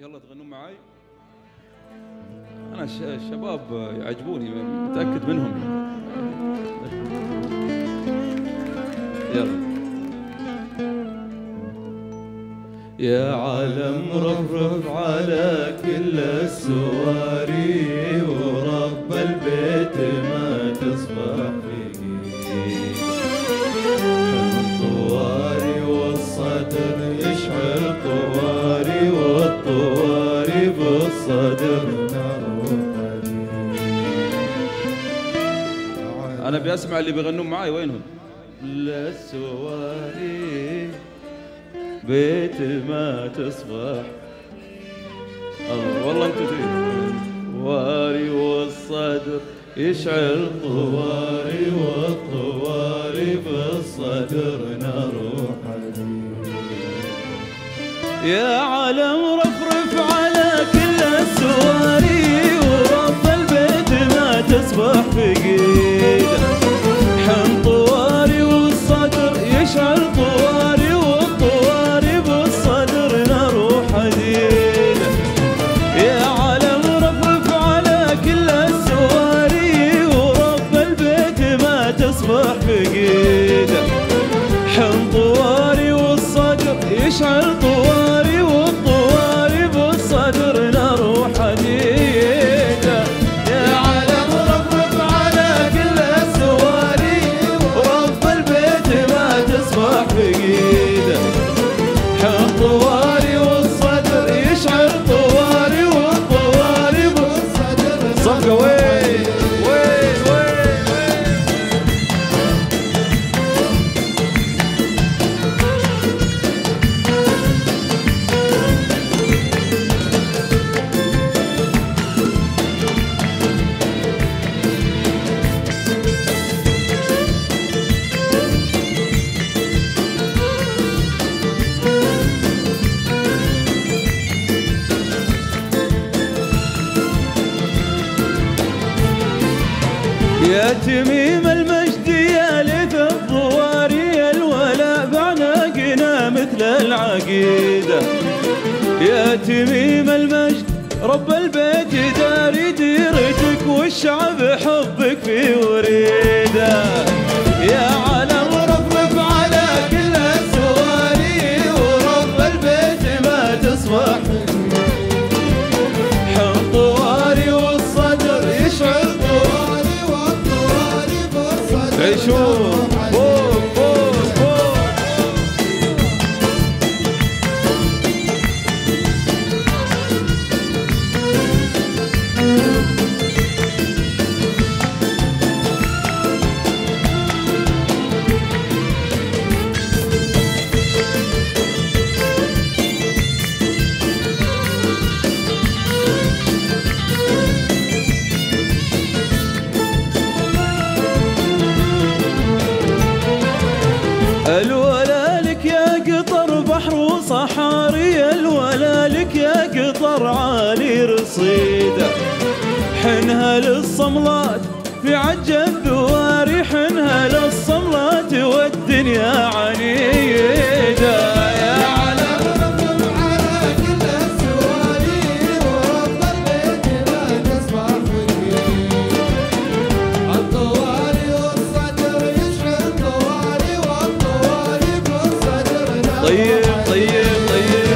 يلا تغنون معاي. أنا الشباب يعجبوني متأكد منهم. يلا. يا عالم رفرف على كل السواري. ابي اسمع اللي بيغنون معاي وينهم للسواري بيت ما تصبح. الله والله أنتم واري والصدر يشعل طواري والطواري بالصدر نروح. يا علم يا تميم المجد يا لث الضواري الولاء بعناقنا مثل العقيدة. يا تميم المجد رب البيت داري ديرتك والشعب حبك في وريده بالصدر الولا لك يا قطر بحر وصحاري الولا لك يا قطر عالي رصيده. حنها للصملات في عجب ذواري حنها للصملات والدنيا عنيده طيب طيب طيب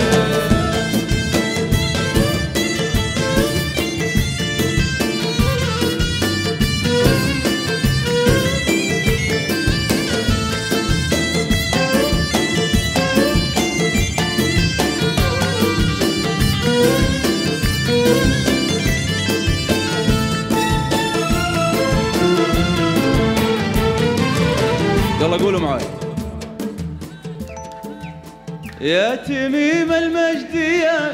يلا قولوا معاي. يا تميم المجد يا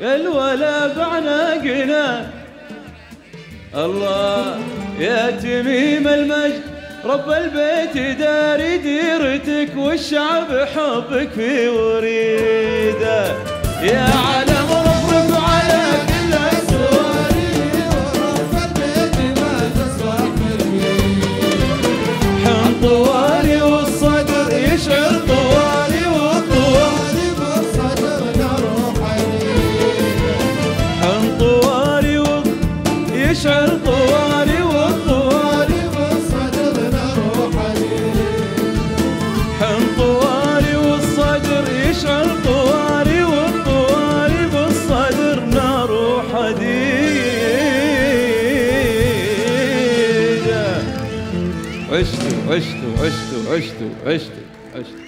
الولا بعناقنا الله يا تميم المجد رب البيت داري ديرتك والشعب حبك في وريده. يا علم Hoş tu, hoş tu, hoş tu, hoş tu, hoş tu.